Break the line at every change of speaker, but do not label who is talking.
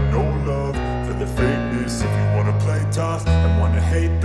no love for the fakeness. If you wanna play tough and wanna hate